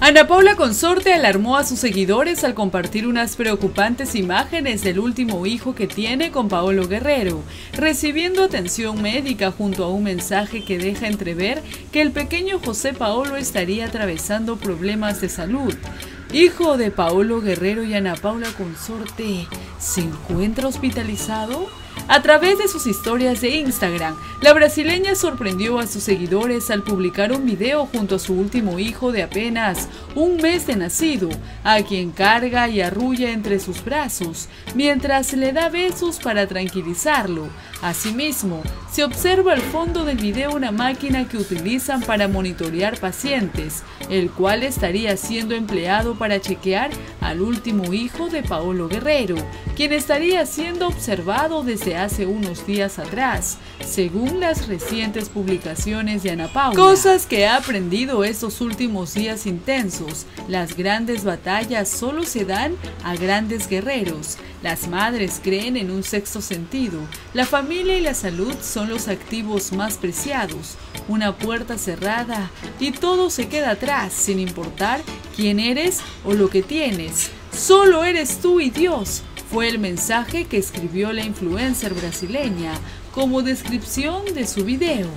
Ana Paula Consorte alarmó a sus seguidores al compartir unas preocupantes imágenes del último hijo que tiene con Paolo Guerrero, recibiendo atención médica junto a un mensaje que deja entrever que el pequeño José Paolo estaría atravesando problemas de salud. Hijo de Paolo Guerrero y Ana Paula Consorte, ¿se encuentra hospitalizado? A través de sus historias de Instagram, la brasileña sorprendió a sus seguidores al publicar un video junto a su último hijo de apenas un mes de nacido, a quien carga y arrulla entre sus brazos, mientras le da besos para tranquilizarlo. Asimismo, se observa al fondo del video una máquina que utilizan para monitorear pacientes, el cual estaría siendo empleado para chequear al último hijo de Paolo Guerrero, quien estaría siendo observado desde hace unos días atrás, según las recientes publicaciones de Ana Paula. Cosas que ha aprendido estos últimos días intensos. Las grandes batallas solo se dan a grandes guerreros. Las madres creen en un sexto sentido. La familia y la salud son los activos más preciados. Una puerta cerrada y todo se queda atrás sin importar quién eres o lo que tienes. Solo eres tú y Dios fue el mensaje que escribió la influencer brasileña como descripción de su video.